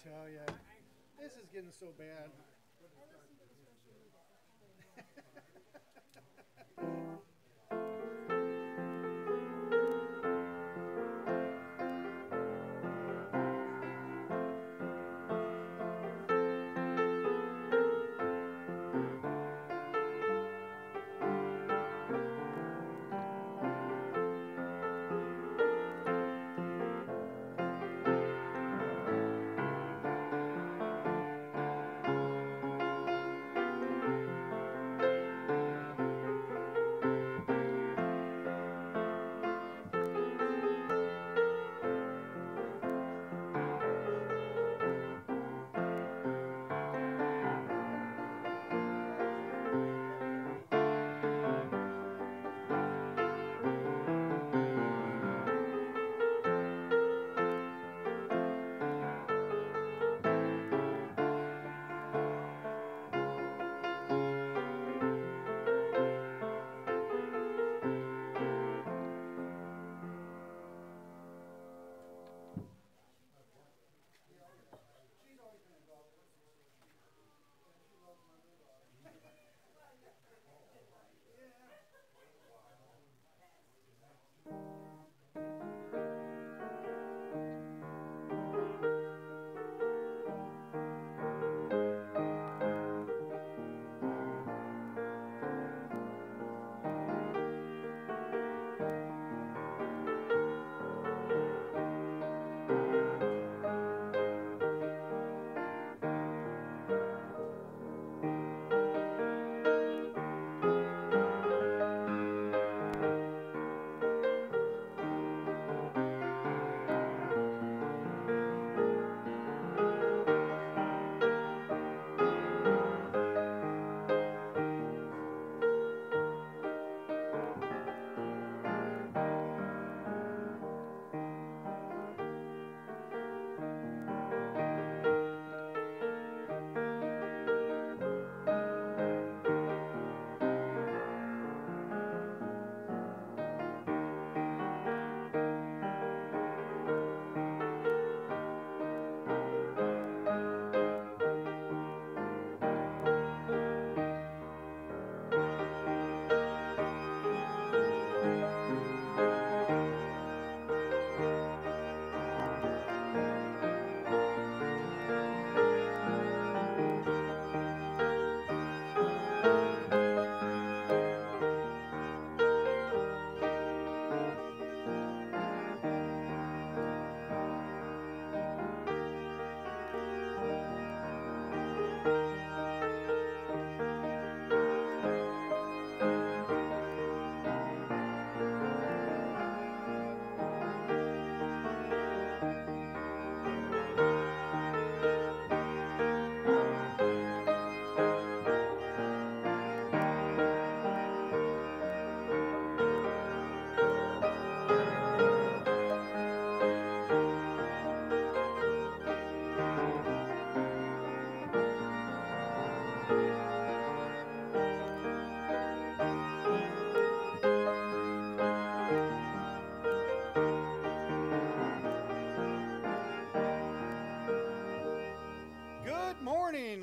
tell you, this is getting so bad.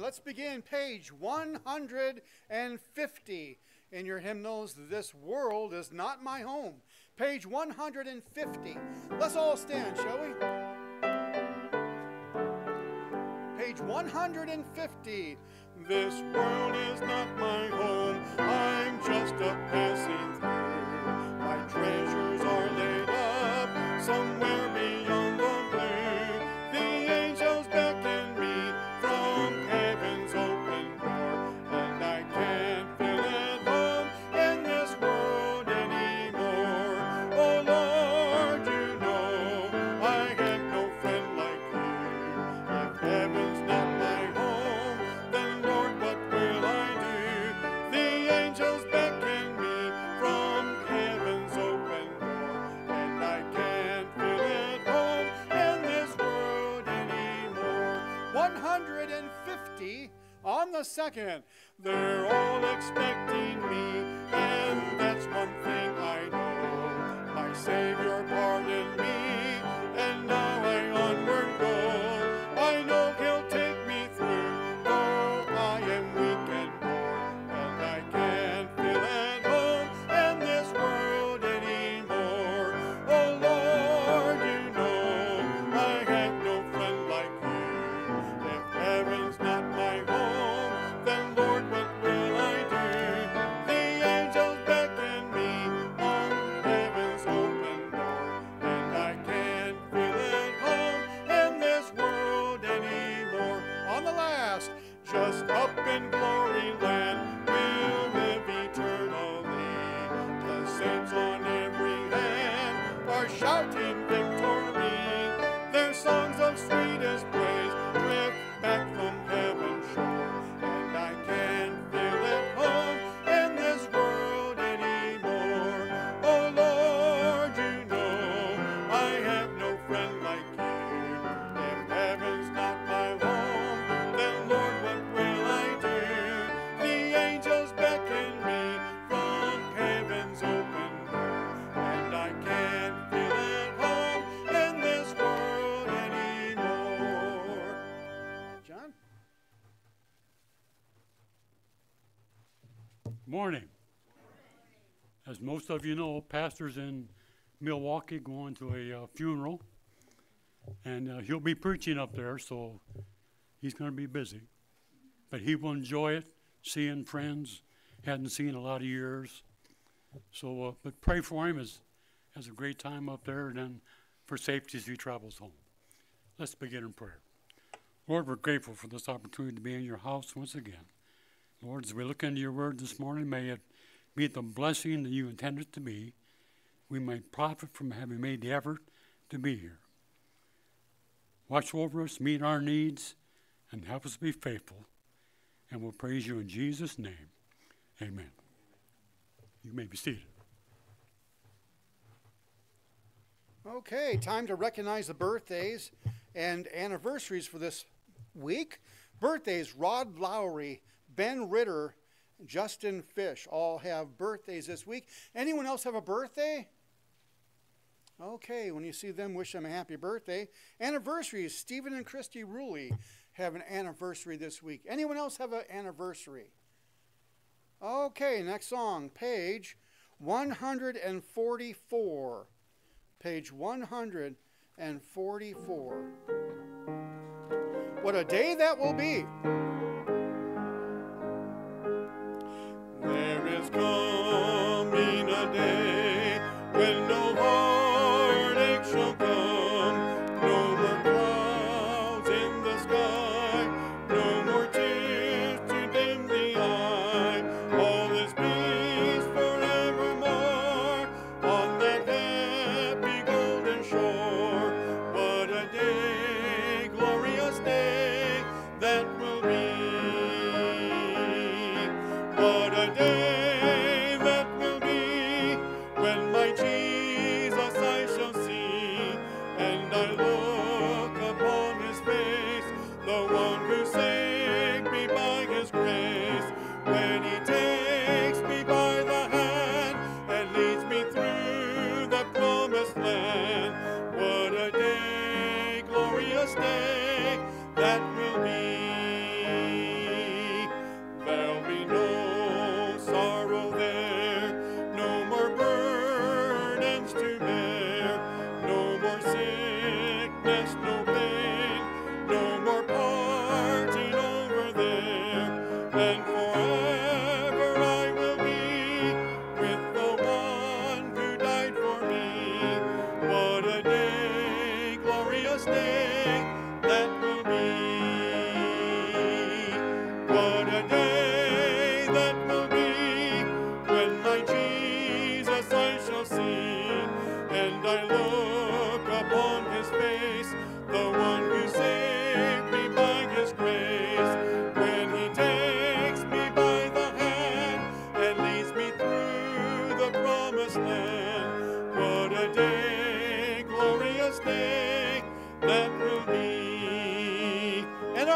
let's begin page 150 in your hymnals. This world is not my home. Page 150. Let's all stand, shall we? Page 150. This world is not my home. I'm just a passing through. My treasures second. They're all expecting most of you know, pastor's in Milwaukee going to a uh, funeral, and uh, he'll be preaching up there, so he's going to be busy. But he will enjoy it, seeing friends, hadn't seen a lot of years. So, uh, but pray for him as has a great time up there, and then for safety as he travels home. Let's begin in prayer. Lord, we're grateful for this opportunity to be in your house once again. Lord, as we look into your word this morning, may it be the blessing that you intended it to be. We may profit from having made the effort to be here. Watch over us, meet our needs, and help us be faithful. And we'll praise you in Jesus' name. Amen. You may be seated. Okay, time to recognize the birthdays and anniversaries for this week. Birthdays Rod Lowry, Ben Ritter, Justin Fish all have birthdays this week. Anyone else have a birthday? Okay, when you see them, wish them a happy birthday. Anniversaries Stephen and Christy Ruley have an anniversary this week. Anyone else have an anniversary? Okay, next song, page 144 page 144. What a day that will be! Day when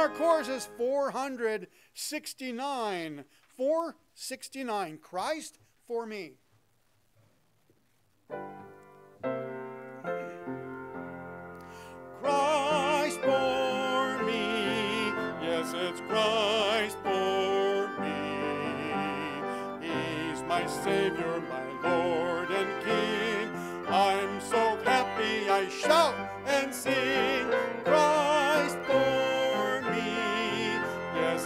our chorus is 469. 469. Christ for me. Christ for me. Yes, it's Christ for me. He's my Savior, my Lord and King. I'm so happy I shout and sing. Christ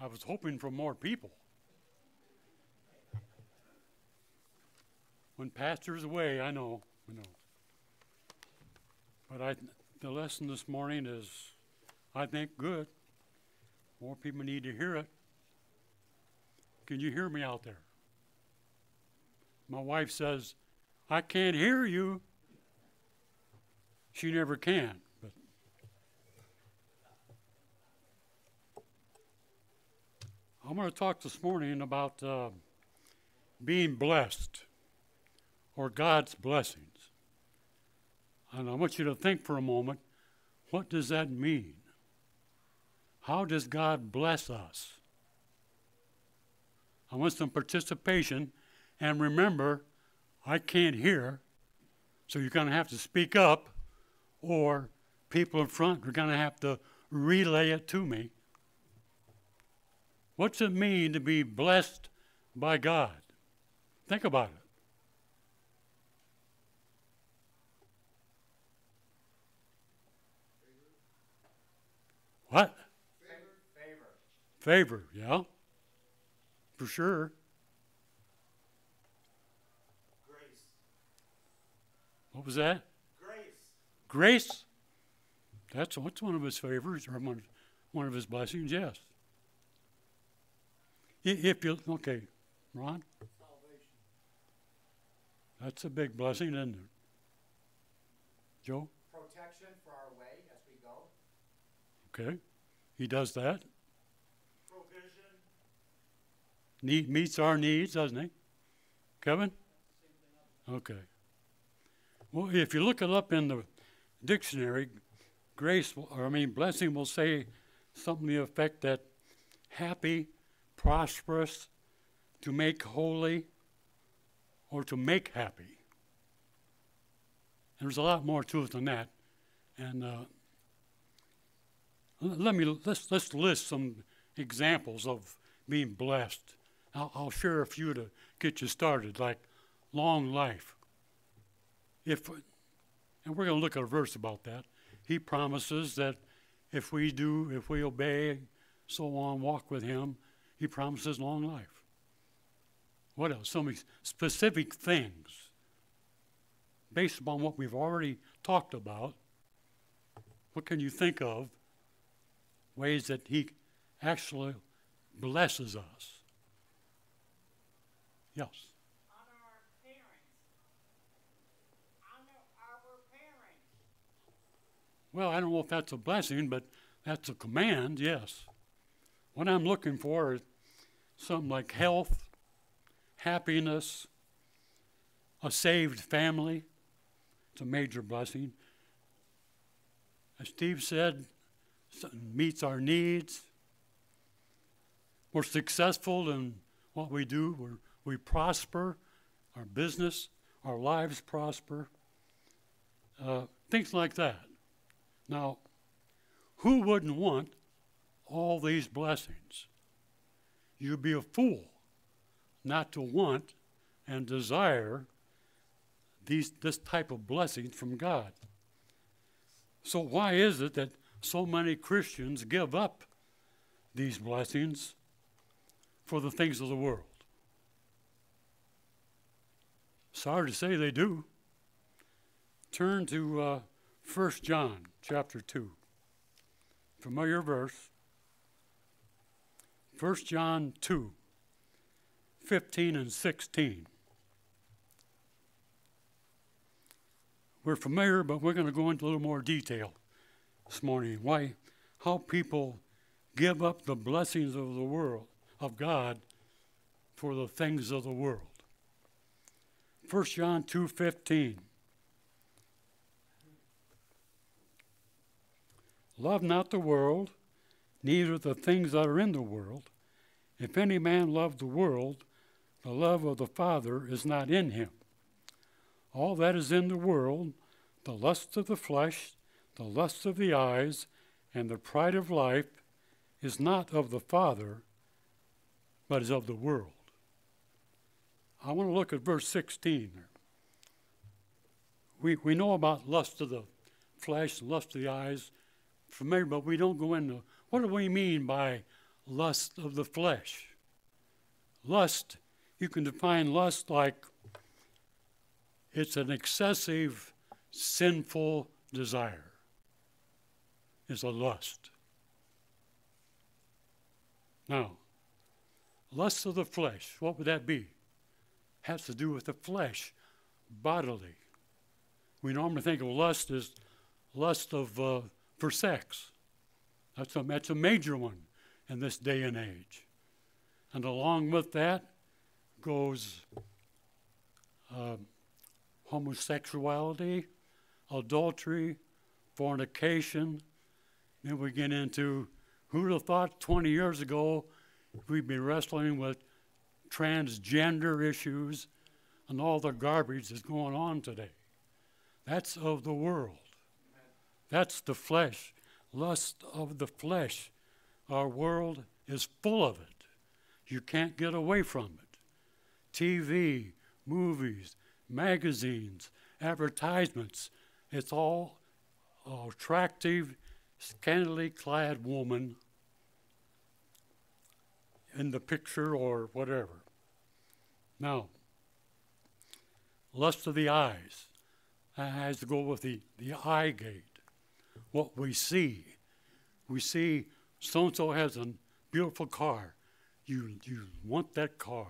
I was hoping for more people. When pastor's away, I know, I know. But I, the lesson this morning is, I think, good. More people need to hear it. Can you hear me out there? My wife says, I can't hear you. She never can, but I'm going to talk this morning about uh, being blessed or God's blessings. And I want you to think for a moment what does that mean? How does God bless us? I want some participation. And remember, I can't hear, so you're going to have to speak up, or people in front are going to have to relay it to me. What's it mean to be blessed by God? Think about it. What? Favor. Favor, yeah. For sure. Grace. What was that? Grace. Grace. That's what's one of his favors, or one, one of his blessings, yes. If you, okay, Ron? Salvation. That's a big blessing, isn't it? Joe? Protection for our way as we go. Okay. He does that. Provision. Need, meets our needs, doesn't he? Kevin? Okay. Well, if you look it up in the dictionary, grace, or I mean, blessing will say something to the effect that happy, prosperous, to make holy, or to make happy. And there's a lot more to it than that. And uh, let me let's let's list some examples of being blessed. I'll, I'll share a few to get you started, like long life. If and we're going to look at a verse about that. He promises that if we do, if we obey, so on, walk with Him, He promises long life. What else? So many specific things based upon what we've already talked about. What can you think of ways that He actually blesses us. Yes. Well, I don't know if that's a blessing, but that's a command, yes. What I'm looking for is something like health, happiness, a saved family. It's a major blessing. As Steve said, something meets our needs. We're successful in what we do. We're, we prosper. Our business, our lives prosper. Uh, things like that. Now, who wouldn't want all these blessings? You'd be a fool not to want and desire these, this type of blessing from God. So, why is it that so many Christians give up these blessings for the things of the world? Sorry to say they do. Turn to uh, 1 John chapter 2. Familiar verse. 1 John 2, 15 and 16. We're familiar, but we're going to go into a little more detail this morning. Why, how people give up the blessings of the world, of God, for the things of the world. 1 John 2:15 Love not the world, neither the things that are in the world. If any man love the world, the love of the Father is not in him. All that is in the world, the lust of the flesh, the lust of the eyes, and the pride of life, is not of the Father, but is of the world. I want to look at verse 16. We, we know about lust of the flesh, lust of the eyes, familiar, but we don't go into what do we mean by lust of the flesh? Lust, you can define lust like it's an excessive sinful desire. Is a lust. Now, lust of the flesh, what would that be? Has to do with the flesh, bodily. We normally think of lust as lust of uh, for sex. That's a, that's a major one in this day and age. And along with that, goes uh, homosexuality, adultery, fornication. Then we get into who would have thought 20 years ago we'd be wrestling with transgender issues and all the garbage that's going on today. That's of the world. That's the flesh, lust of the flesh. Our world is full of it. You can't get away from it. TV, movies, magazines, advertisements, it's all attractive, scantily clad woman in the picture or whatever. Now, lust of the eyes. That has to go with the, the eye gate. What we see. We see so and so has a beautiful car. You, you want that car.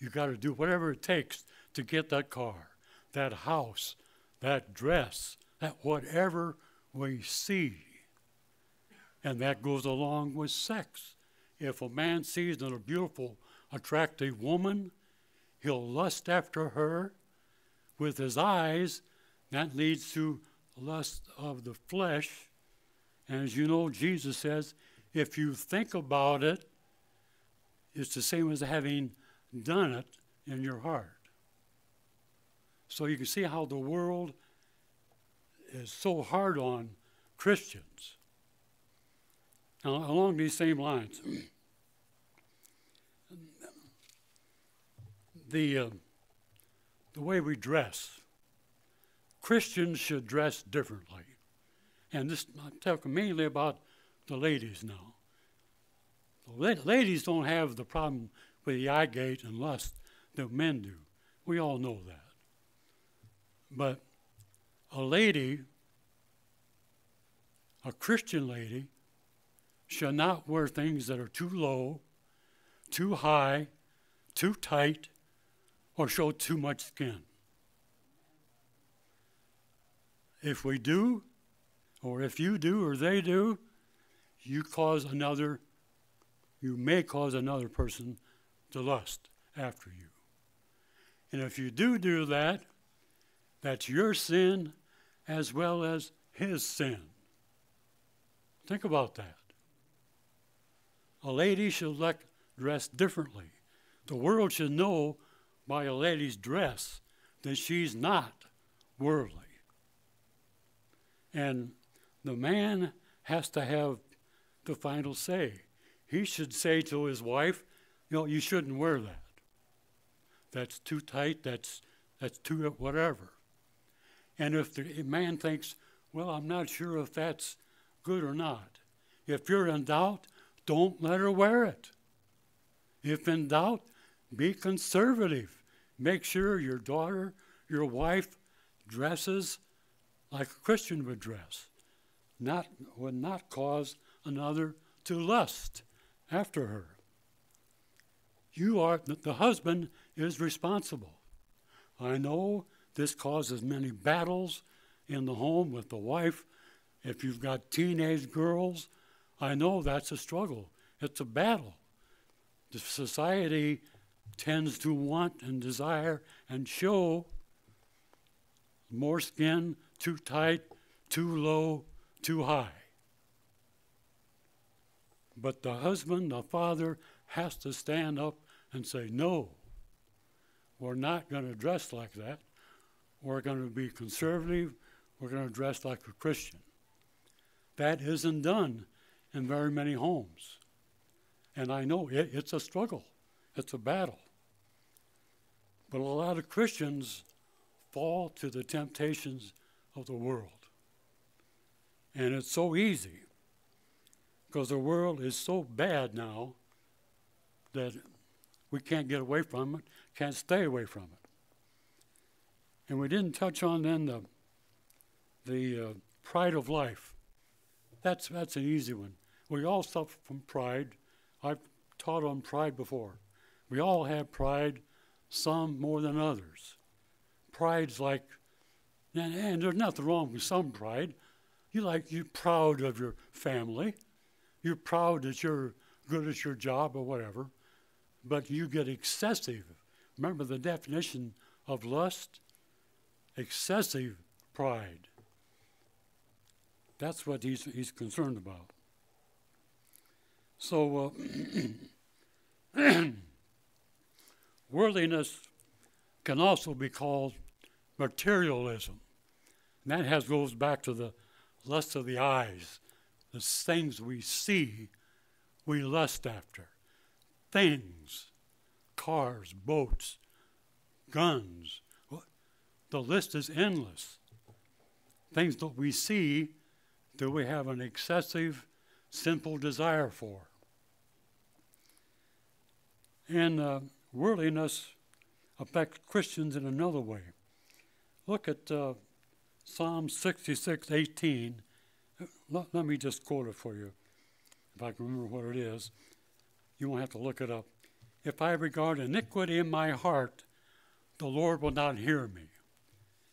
You got to do whatever it takes to get that car, that house, that dress, that whatever we see. And that goes along with sex. If a man sees a beautiful, attractive woman, he'll lust after her with his eyes, that leads to lust of the flesh. And as you know, Jesus says, if you think about it, it's the same as having done it in your heart. So you can see how the world is so hard on Christians. Now, along these same lines, the uh, the way we dress. Christians should dress differently. And this, I'm talking mainly about the ladies now. The ladies don't have the problem with the eye gate and lust that men do. We all know that. But a lady, a Christian lady, should not wear things that are too low, too high, too tight, or show too much skin. If we do, or if you do, or they do, you cause another, you may cause another person to lust after you. And if you do do that, that's your sin as well as his sin. Think about that. A lady should look dressed differently. The world should know by a lady's dress that she's not worldly. And the man has to have the final say. He should say to his wife, you know, you shouldn't wear that. That's too tight, that's that's too whatever. And if the man thinks, well, I'm not sure if that's good or not. If you're in doubt, don't let her wear it. If in doubt, be conservative. Make sure your daughter, your wife, dresses like a Christian would dress. Not would not cause another to lust after her. You are the husband is responsible. I know this causes many battles in the home with the wife. If you've got teenage girls, I know that's a struggle. It's a battle. The society tends to want and desire and show more skin, too tight, too low, too high. But the husband, the father, has to stand up and say, No, we're not going to dress like that. We're going to be conservative. We're going to dress like a Christian. That isn't done in very many homes. And I know it, it's a struggle, it's a battle. But a lot of Christians fall to the temptations of the world. And it's so easy because the world is so bad now that we can't get away from it, can't stay away from it. And we didn't touch on then the, the uh, pride of life. That's, that's an easy one. We all suffer from pride. I've taught on pride before. We all have pride, some more than others. Pride's like, and, and there's nothing wrong with some pride. You like you're proud of your family. You're proud that you're good at your job or whatever. but you get excessive. Remember the definition of lust? Excessive pride. That's what he's, he's concerned about. So, uh, worldliness can also be called materialism. And that has goes back to the lust of the eyes, the things we see, we lust after. Things, cars, boats, guns. The list is endless. Things that we see that we have an excessive, sinful desire for. And uh, worldliness affects Christians in another way. Look at uh, Psalm 66 18. Let, let me just quote it for you, if I can remember what it is. You won't have to look it up. If I regard iniquity in my heart, the Lord will not hear me.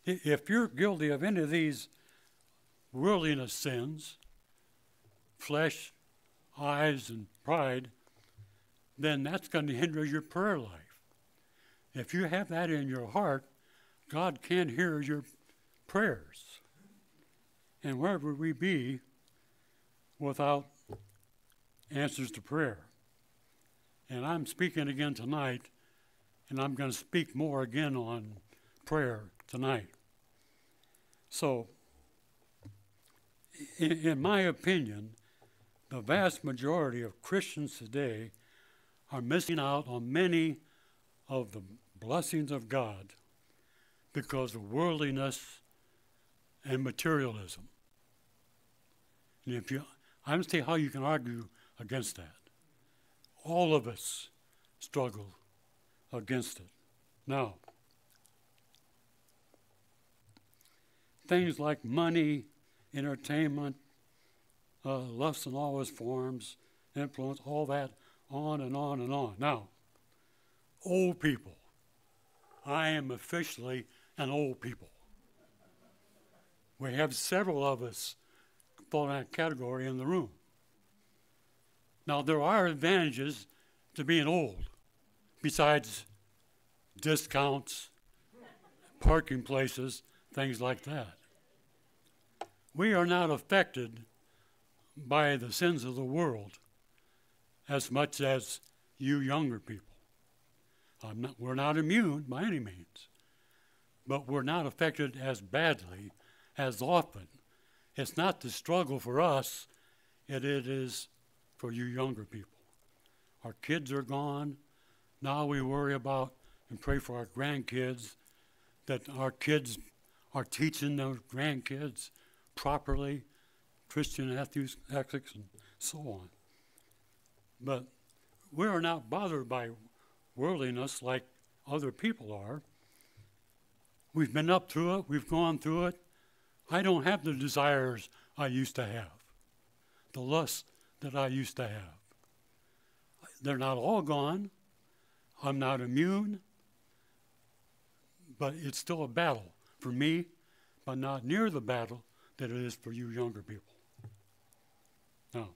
If you're guilty of any of these worldliness sins, flesh, eyes, and pride, then that's going to hinder your prayer life. If you have that in your heart, God can hear your prayers. And wherever we be without answers to prayer. And I'm speaking again tonight, and I'm going to speak more again on prayer tonight. So, in, in my opinion, the vast majority of Christians today are missing out on many of the blessings of God because of worldliness and materialism. And if you, I don't see how you can argue against that. All of us struggle against it. Now, things like money, entertainment, uh, lust in all its forms, influence, all that, on and on and on. Now, old people. I am officially an old people. We have several of us fall in that category in the room. Now, there are advantages to being old, besides discounts, parking places, things like that. We are not affected by the sins of the world as much as you younger people. Not, we're not immune by any means, but we're not affected as badly as often. It's not the struggle for us, it, it is for you younger people. Our kids are gone. Now we worry about and pray for our grandkids, that our kids are teaching their grandkids properly, Christian ethics, ethics and so on. But we are not bothered by worldliness like other people are. We've been up through it, we've gone through it. I don't have the desires I used to have, the lusts that I used to have. They're not all gone. I'm not immune, but it's still a battle for me, but not near the battle that it is for you younger people. Now,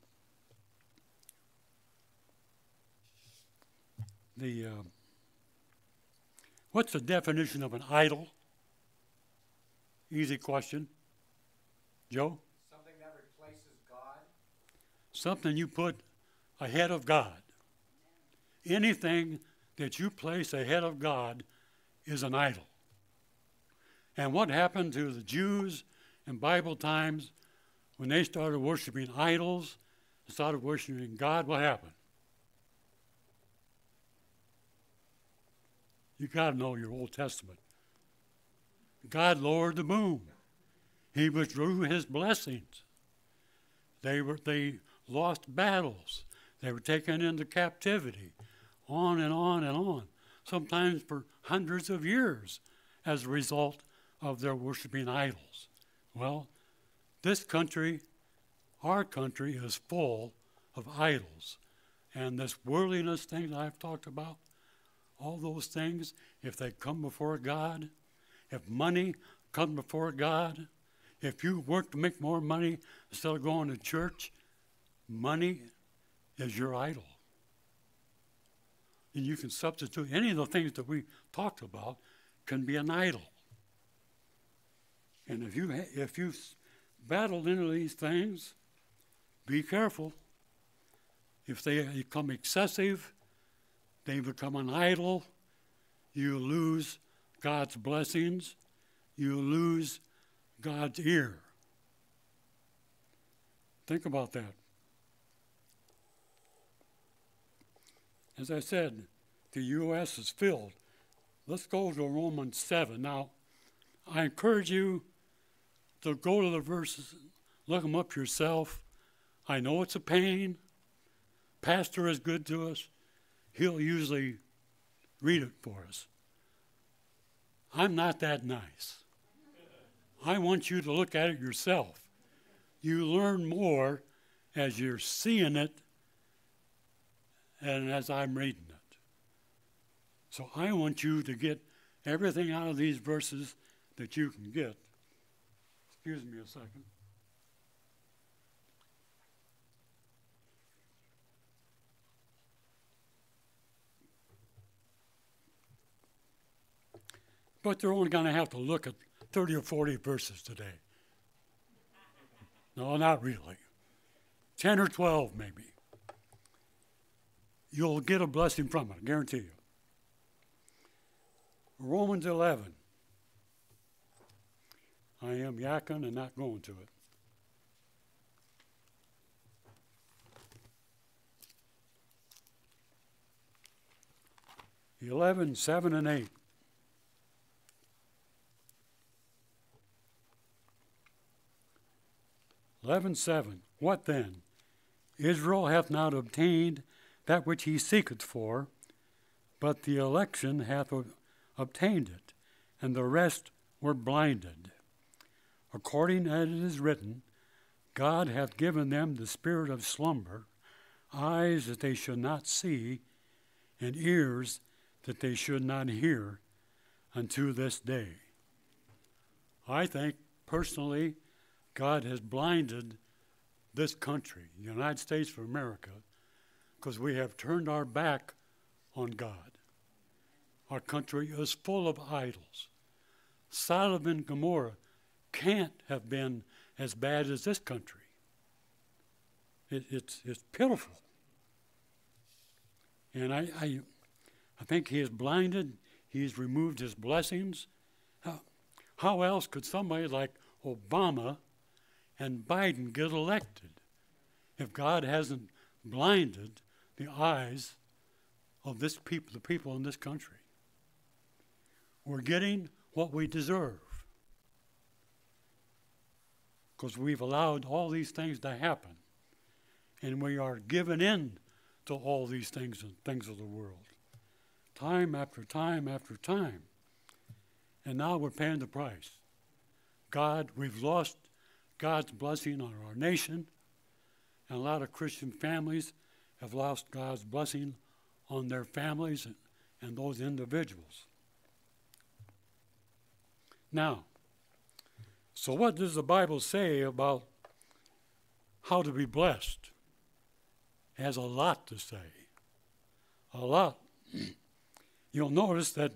the uh, what's the definition of an idol? Easy question. Joe? Something that replaces God. Something you put ahead of God. Anything that you place ahead of God is an idol. And what happened to the Jews in Bible times when they started worshiping idols, and started worshiping God? What happened? You got to know your Old Testament. God lowered the boom. He withdrew his blessings. They were they lost battles. They were taken into captivity. On and on and on. Sometimes for hundreds of years as a result of their worshiping idols. Well, this country, our country, is full of idols. And this worldliness thing that I've talked about, all those things, if they come before God, if money comes before God, if you work to make more money instead of going to church, money is your idol. and you can substitute any of the things that we talked about can be an idol. And if you if you battled into these things, be careful. If they become excessive, they become an idol. You lose God's blessings. You lose God's ear. Think about that. As I said, the U.S. is filled. Let's go to Romans 7. Now, I encourage you to go to the verses, look them up yourself. I know it's a pain. Pastor is good to us. He'll usually read it for us. I'm not that nice. I want you to look at it yourself. You learn more as you're seeing it and as I'm reading it. So I want you to get everything out of these verses that you can get. Excuse me a second. But they're only going to have to look at 30 or 40 verses today. No, not really. 10 or 12, maybe. You'll get a blessing from it, I guarantee you. Romans 11. I am yakking and not going to it. Eleven, seven, and eight. Eleven, seven. What then? Israel hath not obtained that which he seeketh for, but the election hath obtained it, and the rest were blinded. According as it is written, God hath given them the spirit of slumber, eyes that they should not see, and ears that they should not hear, unto this day. I think, personally, God has blinded this country, the United States of America, because we have turned our back on God. Our country is full of idols. Sodom and Gomorrah can't have been as bad as this country. It, it's, it's pitiful. And I, I, I think he is blinded, he's removed his blessings. How, how else could somebody like Obama and Biden get elected if God hasn't blinded the eyes of this people, the people in this country. We're getting what we deserve because we've allowed all these things to happen, and we are given in to all these things and things of the world, time after time after time, and now we're paying the price. God, we've lost God's blessing on our nation, and a lot of Christian families have lost God's blessing on their families and, and those individuals. Now, so what does the Bible say about how to be blessed? It has a lot to say. A lot. You'll notice that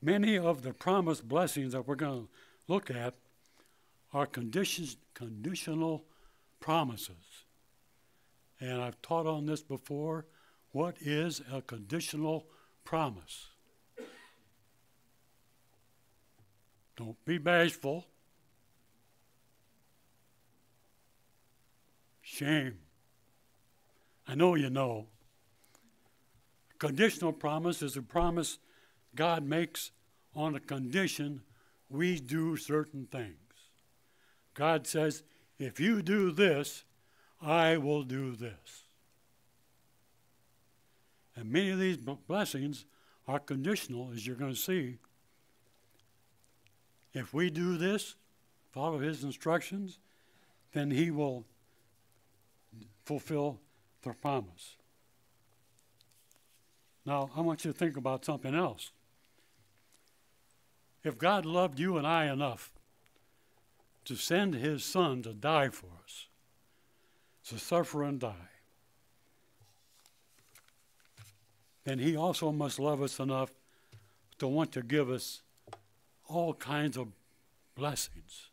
many of the promised blessings that we're going to look at are conditions, conditional promises and I've taught on this before. What is a conditional promise? Don't be bashful. Shame. I know you know. Conditional promise is a promise God makes on a condition we do certain things. God says, if you do this, I will do this. And many of these blessings are conditional, as you're going to see. If we do this, follow his instructions, then he will fulfill the promise. Now, I want you to think about something else. If God loved you and I enough to send his son to die for us, to suffer and die. then He also must love us enough to want to give us all kinds of blessings.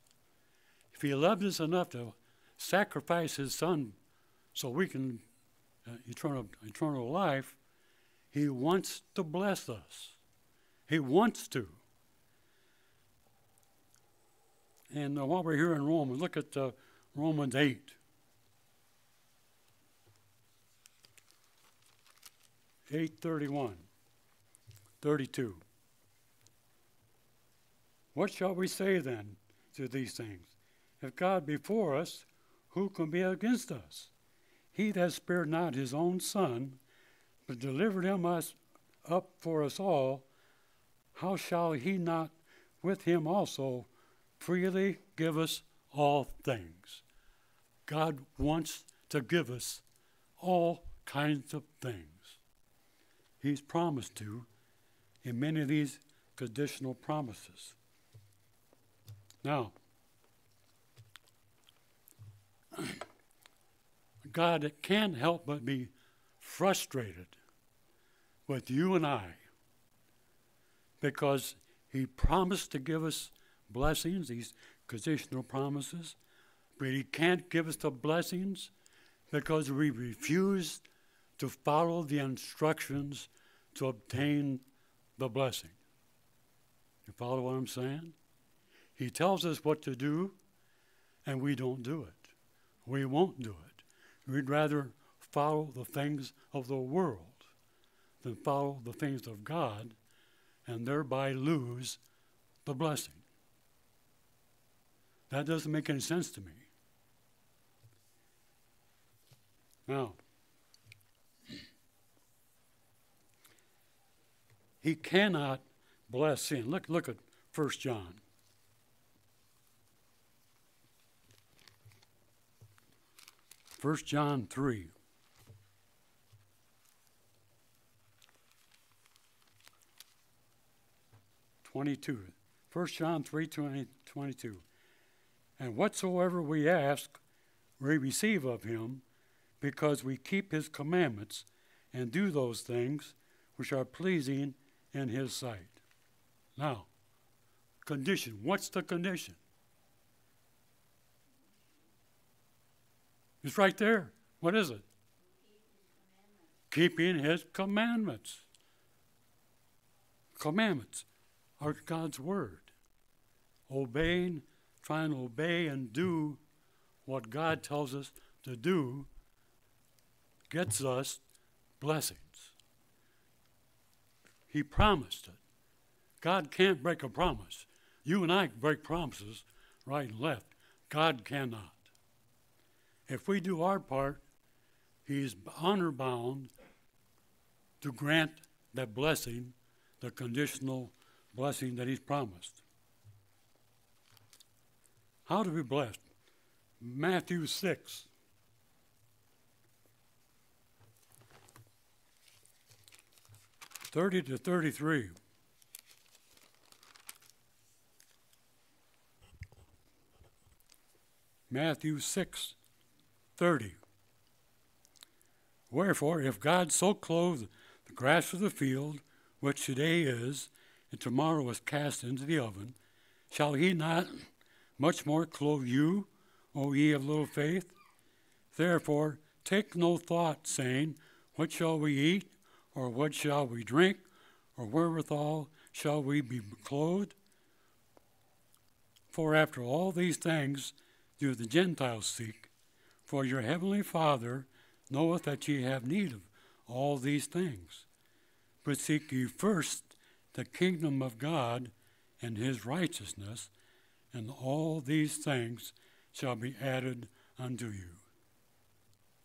If He loved us enough to sacrifice His Son so we can uh, eternal eternal life, He wants to bless us. He wants to. And uh, while we're here in Romans, look at uh, Romans 8. 831, 32. What shall we say then to these things? If God be for us, who can be against us? He that spared not his own son, but delivered him us up for us all, how shall he not with him also freely give us all things? God wants to give us all kinds of things. He's promised to in many of these conditional promises. Now, God can't help but be frustrated with you and I because He promised to give us blessings, these conditional promises, but He can't give us the blessings because we refuse to follow the instructions to obtain the blessing. You follow what I'm saying? He tells us what to do, and we don't do it. We won't do it. We'd rather follow the things of the world than follow the things of God and thereby lose the blessing. That doesn't make any sense to me. Now, he cannot bless sin. Look, look at 1 John. First John 3. Twenty-two. First John 3, 22. And whatsoever we ask, we receive of him, because we keep his commandments and do those things which are pleasing in his sight. Now, condition. What's the condition? It's right there. What is it? Keeping his commandments. Commandments are God's word. Obeying, trying to obey and do what God tells us to do gets us blessings. He promised it. God can't break a promise. You and I break promises right and left. God cannot. If we do our part, He's honor bound to grant that blessing, the conditional blessing that He's promised. How to be blessed. Matthew 6. Thirty to thirty-three. Matthew six thirty. Wherefore, if God so clothe the grass of the field, which today is, and tomorrow is cast into the oven, shall he not much more clothe you, O ye of little faith? Therefore, take no thought, saying, What shall we eat, or what shall we drink, or wherewithal shall we be clothed? For after all these things do the Gentiles seek. For your heavenly Father knoweth that ye have need of all these things. But seek ye first the kingdom of God and his righteousness, and all these things shall be added unto you.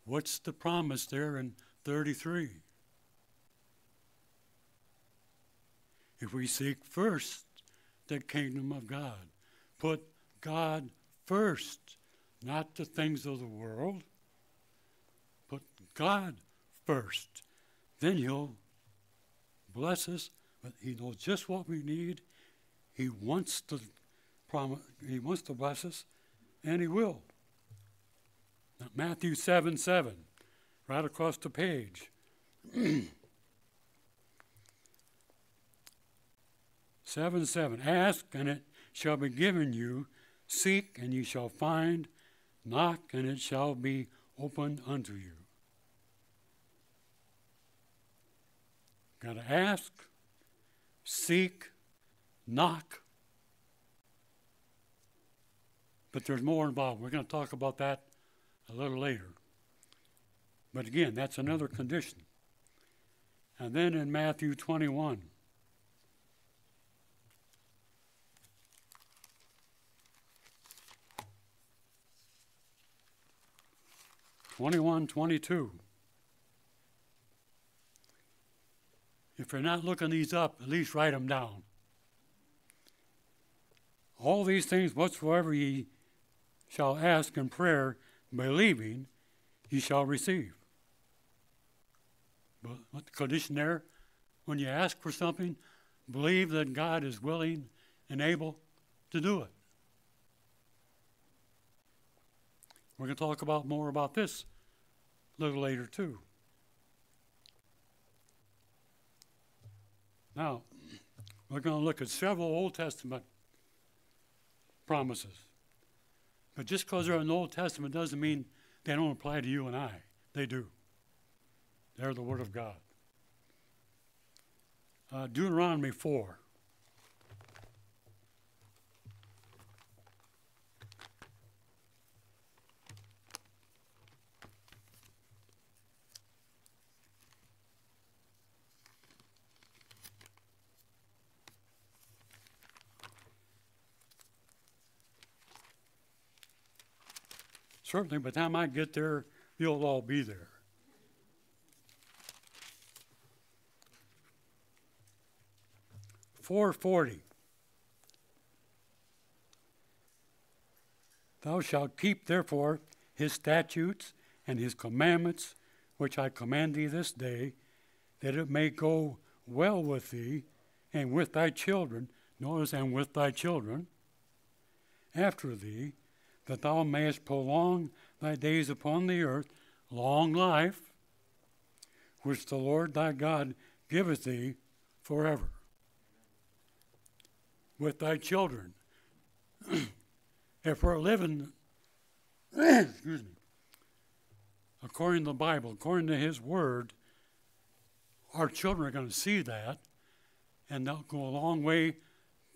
What's the promise there in 33? If we seek first the kingdom of God, put God first not the things of the world. Put God first. Then He'll bless us, but He knows just what we need. He wants to promise, he wants to bless us, and he will. Now, Matthew 7 7, right across the page. seven seven. Ask and it shall be given you. Seek and you shall find. Knock and it shall be opened unto you. Got to ask, seek, knock, But there's more involved. We're going to talk about that a little later. But again, that's another condition. And then in Matthew 21, Twenty-one, twenty-two. If you're not looking these up, at least write them down. All these things whatsoever ye shall ask in prayer, believing, ye shall receive. But what the condition there? When you ask for something, believe that God is willing and able to do it. We're going to talk about more about this a little later too. Now, we're going to look at several Old Testament promises. But just because they're in the Old Testament doesn't mean they don't apply to you and I. They do. They're the Word of God. Uh, Deuteronomy 4. Certainly, by the time I get there, you'll all be there. Four forty. Thou shalt keep therefore his statutes and his commandments, which I command thee this day, that it may go well with thee and with thy children, notice, and with thy children after thee, that thou mayest prolong thy days upon the earth, long life, which the Lord thy God giveth thee forever. With thy children. if we're living, excuse me, according to the Bible, according to His Word, our children are going to see that, and they'll go a long way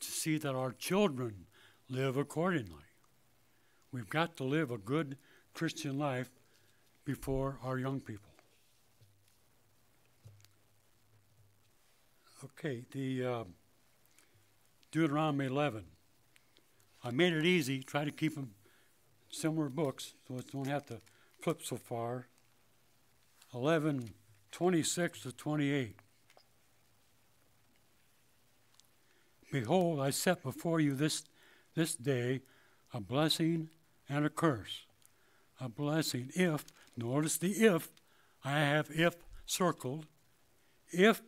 to see that our children live accordingly. We've got to live a good Christian life before our young people. Okay, the uh, Deuteronomy 11. I made it easy, try to keep them similar books so you don't have to flip so far. 11, 26 to 28. Behold, I set before you this, this day a blessing and a curse. A blessing if, notice the if, I have if circled, if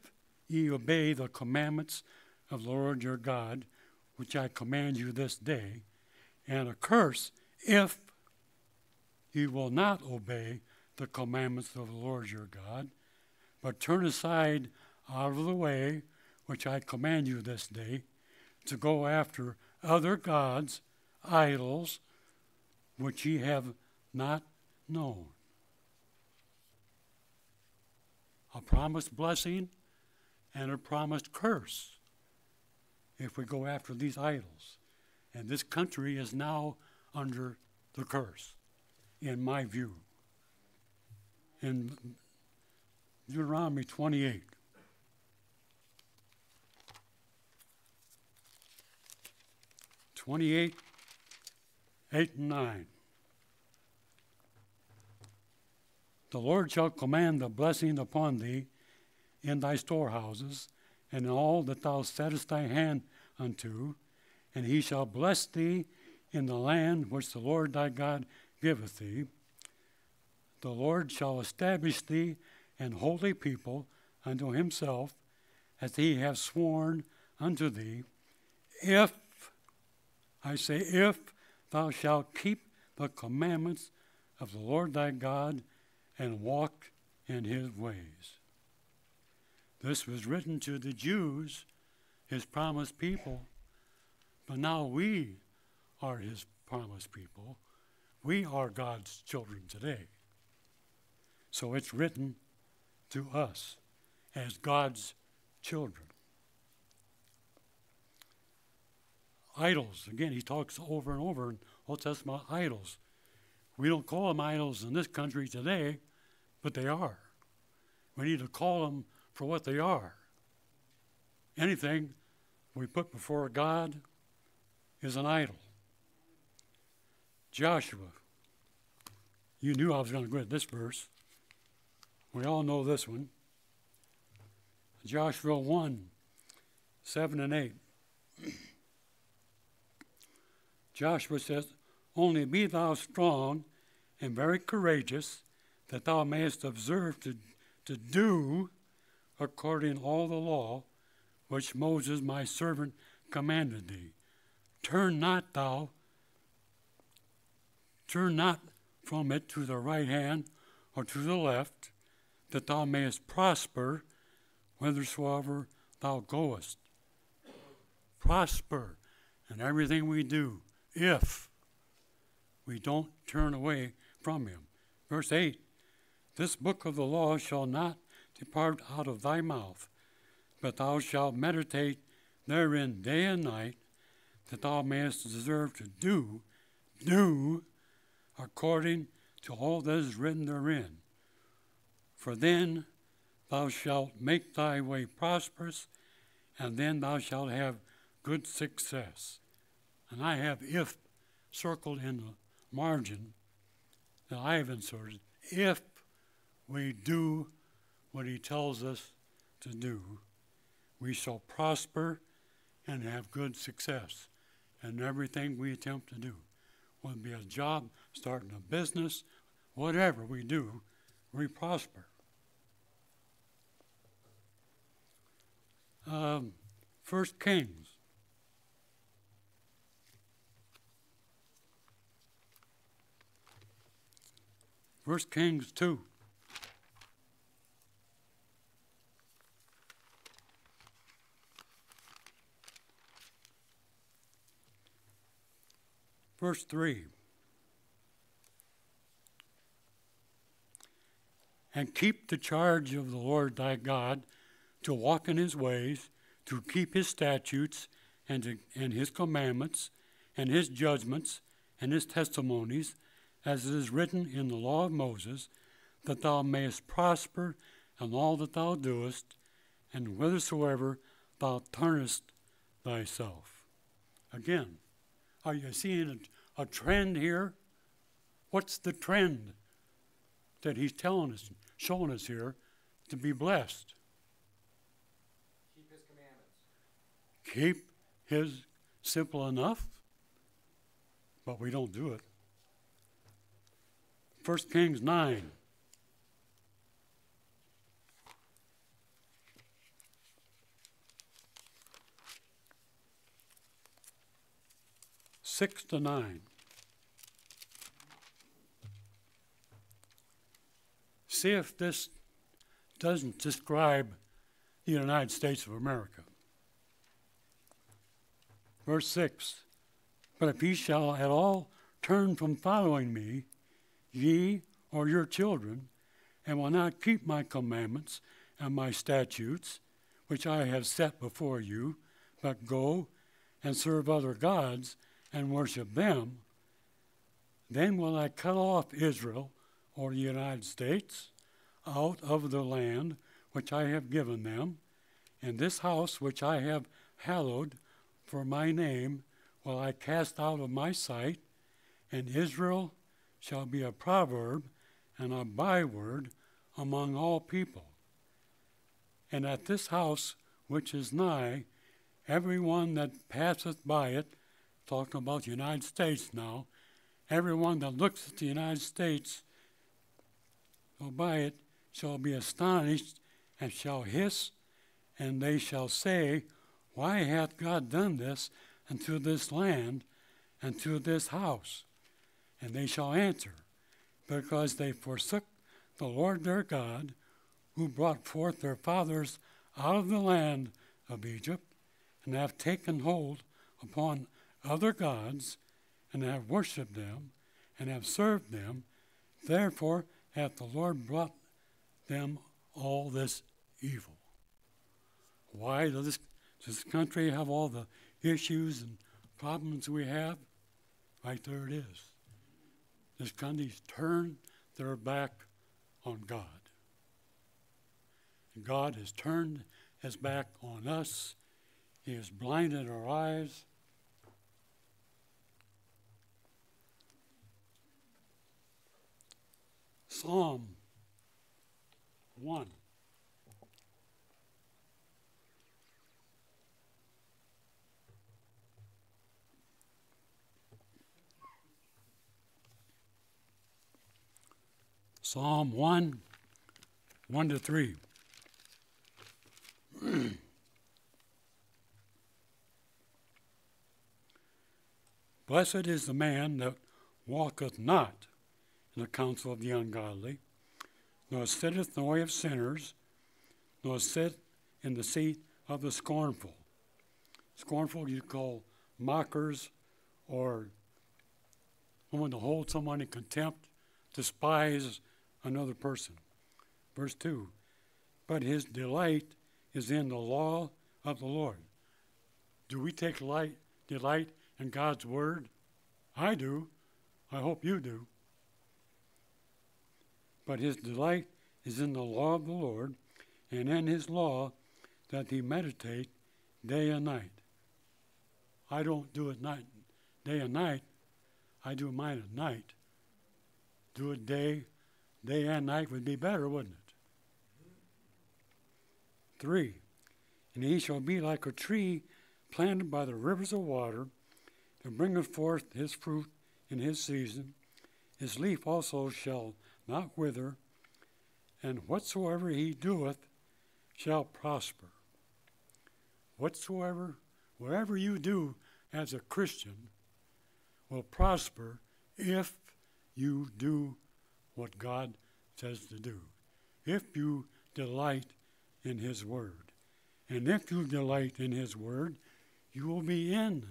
ye obey the commandments of the Lord your God, which I command you this day, and a curse if ye will not obey the commandments of the Lord your God, but turn aside out of the way which I command you this day, to go after other gods, idols, which ye have not known. A promised blessing and a promised curse if we go after these idols. And this country is now under the curse, in my view. In Deuteronomy 28. Twenty-eight, eight and nine. The Lord shall command a blessing upon thee in thy storehouses, and in all that thou settest thy hand unto, and he shall bless thee in the land which the Lord thy God giveth thee. The Lord shall establish thee an holy people unto himself, as he hath sworn unto thee, if, I say, if thou shalt keep the commandments of the Lord thy God and walk in his ways. This was written to the Jews his promised people, but now we are his promised people. We are God's children today. So it's written to us as God's children. Idols, again, he talks over and over in Old Testament idols. We don't call them idols in this country today, but they are. We need to call them for what they are. Anything we put before God is an idol. Joshua, you knew I was going to go at this verse. We all know this one. Joshua 1 7 and 8. Joshua says, Only be thou strong and very courageous, that thou mayest observe to, to do according all the law which Moses my servant commanded thee. Turn not thou, turn not from it to the right hand or to the left, that thou mayest prosper whithersoever thou goest. Prosper in everything we do, if we don't turn away from him. Verse 8 This book of the law shall not depart out of thy mouth, but thou shalt meditate therein day and night, that thou mayest deserve to do, do according to all that is written therein. For then thou shalt make thy way prosperous, and then thou shalt have good success. And I have if circled in the margin that I have inserted. If we do what he tells us to do, we shall prosper and have good success in everything we attempt to do. Whether it be a job, starting a business, whatever we do, we prosper. Um, First Kings. First Kings 2. Verse 3 And keep the charge of the Lord thy God to walk in his ways, to keep his statutes and, to, and his commandments, and his judgments, and his testimonies, as it is written in the law of Moses, that thou mayest prosper in all that thou doest, and whithersoever thou turnest thyself. Again, are you seeing a, a trend here? What's the trend that he's telling us, showing us here to be blessed? Keep his commandments. Keep his simple enough, but we don't do it. 1 Kings 9. Six to nine. See if this doesn't describe the United States of America. Verse 6 But if ye shall at all turn from following me, ye or your children, and will not keep my commandments and my statutes, which I have set before you, but go and serve other gods and worship them, then will I cut off Israel or the United States out of the land which I have given them, and this house which I have hallowed for my name will I cast out of my sight, and Israel shall be a proverb and a byword among all people. And at this house which is nigh, every one that passeth by it, talking about the United States now, every one that looks at the United States go by it shall be astonished and shall hiss, and they shall say, Why hath God done this unto this land and to this house? And they shall answer, Because they forsook the Lord their God, who brought forth their fathers out of the land of Egypt, and have taken hold upon other gods, and have worshipped them, and have served them. Therefore hath the Lord brought them all this evil. Why does this, does this country have all the issues and problems we have? Right there it is. This country's turned their back on God. God has turned his back on us. He has blinded our eyes. Psalm 1. Psalm 1, 1 to 3. Blessed is the man that walketh not in the counsel of the ungodly, nor sitteth in the way of sinners, nor sit in the seat of the scornful. Scornful you call mockers or someone to hold someone in contempt, despise another person. Verse 2 But his delight is in the law of the Lord. Do we take light, delight in God's word? I do. I hope you do. But his delight is in the law of the Lord, and in his law that he meditate day and night. I don't do it night, day and night. I do mine at night. Do it day, day and night would be better, wouldn't it? Three, and he shall be like a tree planted by the rivers of water, that bringeth forth his fruit in his season. His leaf also shall not wither, and whatsoever he doeth shall prosper. Whatsoever, whatever you do as a Christian will prosper if you do what God says to do. If you delight in His Word. And if you delight in His Word, you will be in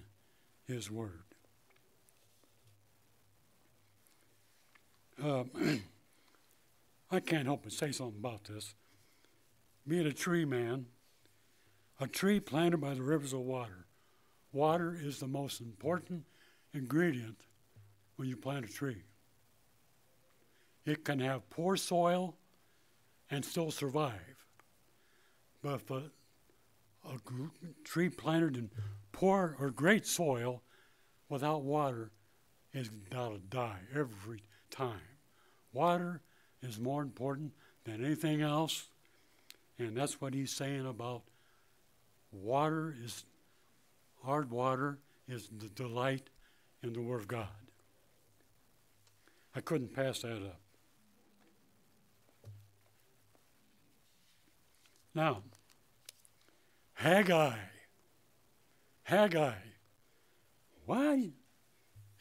His Word. Uh, I can't help but say something about this. Being a tree man, a tree planted by the rivers of water. Water is the most important ingredient when you plant a tree. It can have poor soil and still survive. But if a, a tree planted in poor or great soil without water is got to die every time. Water is more important than anything else, and that's what he's saying about water is hard water is the delight in the Word of God. I couldn't pass that up. Now, Haggai. Haggai. Why?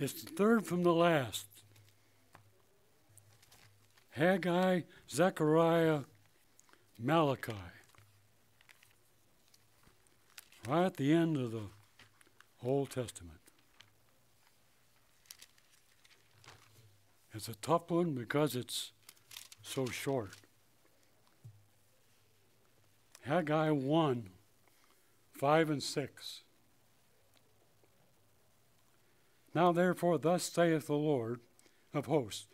It's the third from the last. Haggai, Zechariah, Malachi. Right at the end of the Old Testament. It's a tough one because it's so short. Haggai 1 5 and 6. Now, therefore, thus saith the Lord of hosts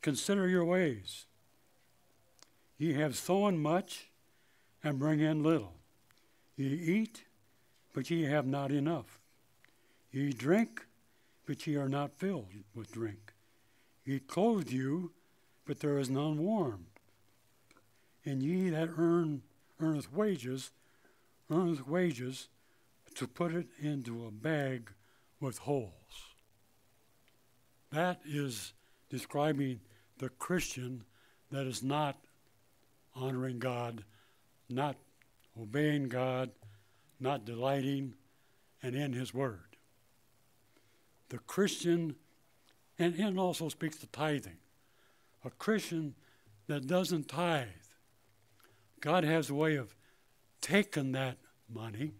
Consider your ways. Ye have sown much and bring in little. Ye eat, but ye have not enough. Ye drink, but ye are not filled with drink. Ye clothe you, but there is none warm. And ye that earn earneth wages, earneth wages to put it into a bag with holes. That is describing the Christian that is not honoring God, not obeying God, not delighting, and in His Word. The Christian, and it also speaks to tithing. A Christian that doesn't tithe God has a way of taking that money,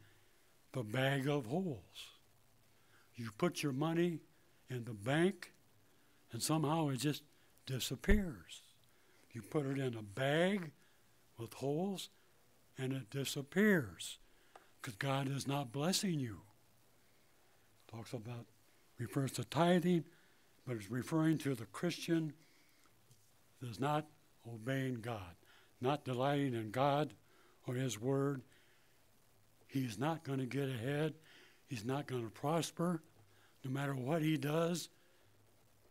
the bag of holes. You put your money in the bank, and somehow it just disappears. You put it in a bag with holes, and it disappears because God is not blessing you. Talks about, refers to tithing, but it's referring to the Christian that is not obeying God, not delighting in God or His Word. He's not going to get ahead. He's not going to prosper. No matter what he does,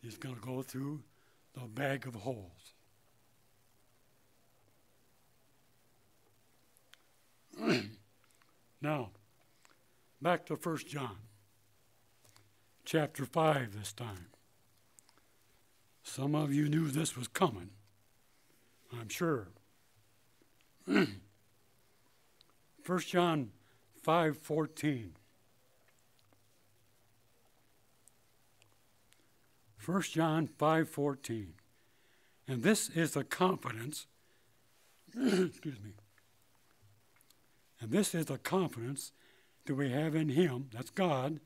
he's going to go through the bag of holes. now, back to 1 John, chapter 5 this time. Some of you knew this was coming, I'm sure. 1 John 5:14 1 John 5:14 and this is the confidence excuse me. And this is the confidence that we have in him that's God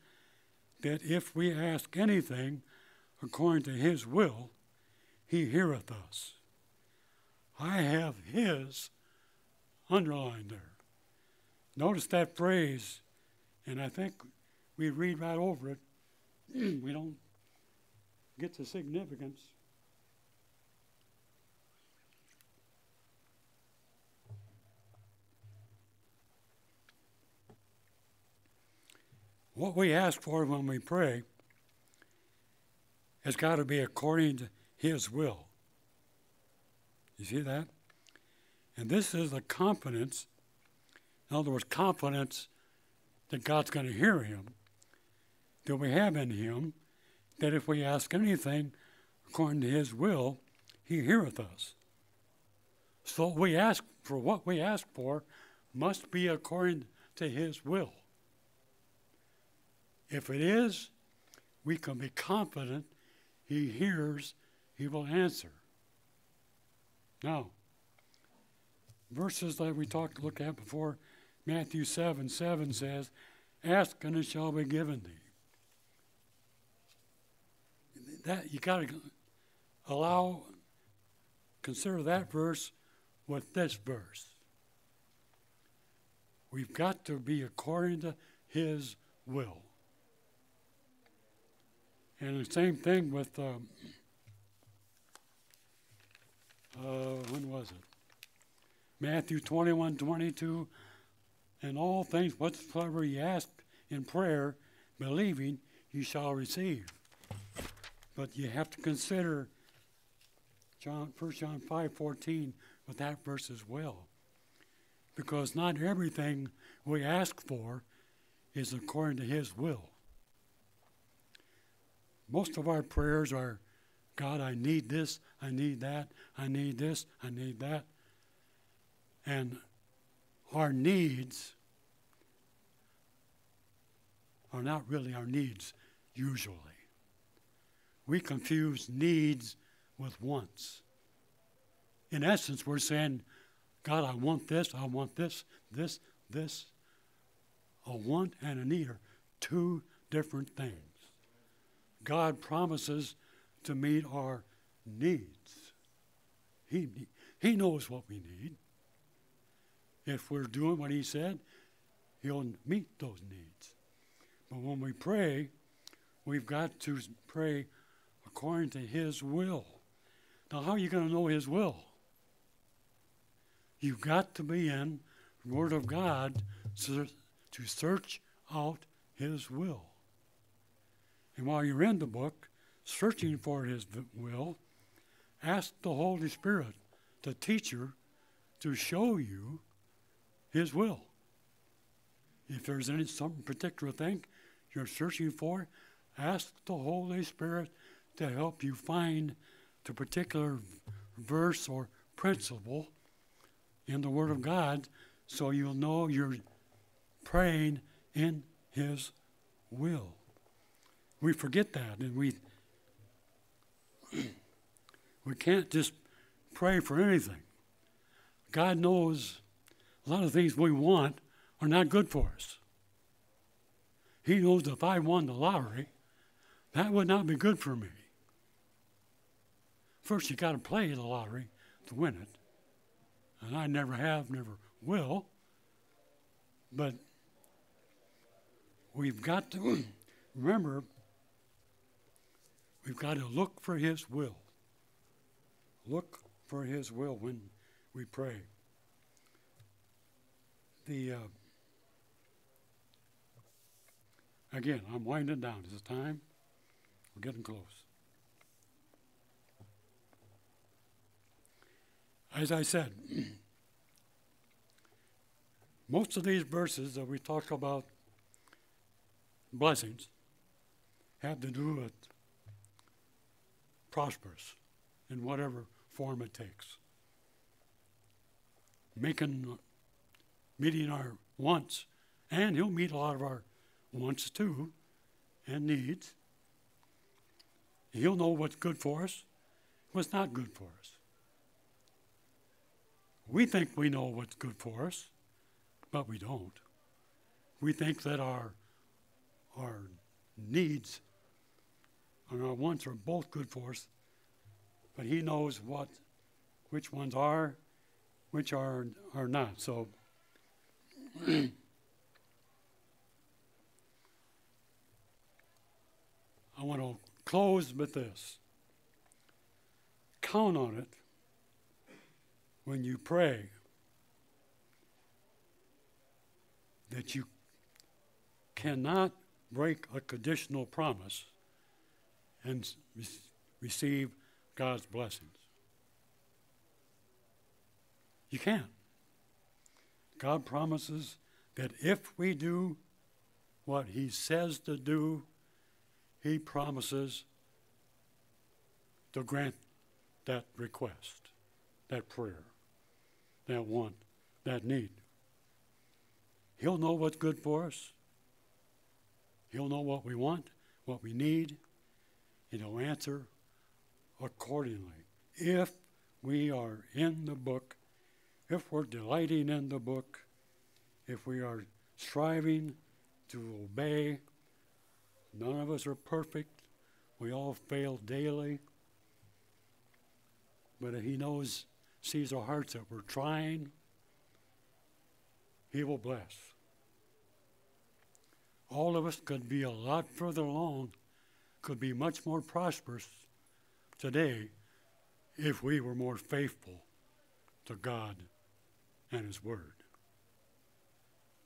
that if we ask anything according to his will he heareth us. I have his underlined there Notice that phrase, and I think we read right over it. we don't get the significance. What we ask for when we pray has got to be according to His will. You see that? And this is the confidence in other words, confidence that God's going to hear him, that we have in him, that if we ask anything according to his will, he heareth us. So we ask for what we ask for must be according to his will. If it is, we can be confident he hears, he will answer. Now, verses that we talked look at before Matthew 7 7 says, Ask and it shall be given thee. That you got to allow, consider that verse with this verse. We've got to be according to His will. And the same thing with, um, uh, when was it? Matthew 21 22 and all things whatsoever ye ask in prayer, believing, you shall receive. But you have to consider John, 1 John 5 14 with that verse as well. Because not everything we ask for is according to His will. Most of our prayers are God, I need this, I need that, I need this, I need that. And our needs are not really our needs usually. We confuse needs with wants. In essence, we're saying, God, I want this, I want this, this, this. A want and a need are two different things. God promises to meet our needs. He, he knows what we need. If we're doing what He said, He'll meet those needs. But when we pray, we've got to pray according to His will. Now, how are you going to know His will? You've got to be in the Word of God to search out His will. And while you're in the book, searching for His will, ask the Holy Spirit, the teacher, to show you his will. If there's any some particular thing you're searching for, ask the Holy Spirit to help you find the particular verse or principle in the Word of God so you'll know you're praying in His will. We forget that and we we can't just pray for anything. God knows a lot of things we want are not good for us. He knows if I won the lottery, that would not be good for me. First, you got to play the lottery to win it. And I never have, never will. But we've got to remember, we've got to look for His will. Look for His will when we pray. The uh, again, I'm winding down. Is it time? We're getting close. As I said, most of these verses that we talk about blessings have to do with prosperous in whatever form it takes. Making, meeting our wants, and He'll meet a lot of our wants too and needs. He'll know what's good for us, what's not good for us. We think we know what's good for us, but we don't. We think that our, our needs and our wants are both good for us, but He knows what, which ones are, which are, are not. So, I want to close with this. Count on it when you pray that you cannot break a conditional promise and re- receive God's blessings. You can't. God promises that if we do what He says to do, He promises to grant that request, that prayer, that want, that need. He'll know what's good for us. He'll know what we want, what we need, and He'll answer accordingly. If we are in the book, if we're delighting in the book, if we are striving to obey, none of us are perfect. We all fail daily. But He knows, sees our hearts that we're trying, He will bless. All of us could be a lot further along, could be much more prosperous today if we were more faithful to God and His Word.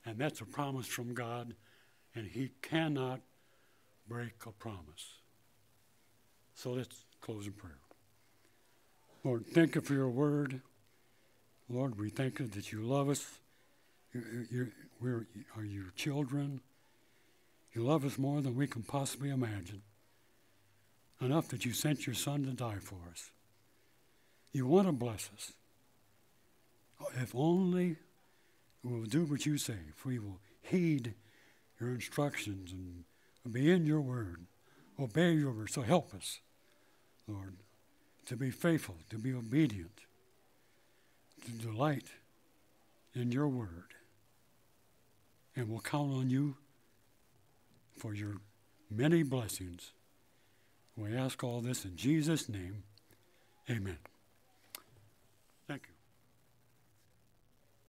And that's a promise from God, and He cannot break a promise. So let's close in prayer. Lord, thank you for your word. Lord, we thank you that you love us. You're, we're, are your children. You love us more than we can possibly imagine. Enough that you sent your son to die for us. You want to bless us. If only we will do what you say, if we will heed your instructions and be in your word, obey your word. So help us, Lord, to be faithful, to be obedient, to delight in your word. And we'll count on you for your many blessings. We ask all this in Jesus' name. Amen.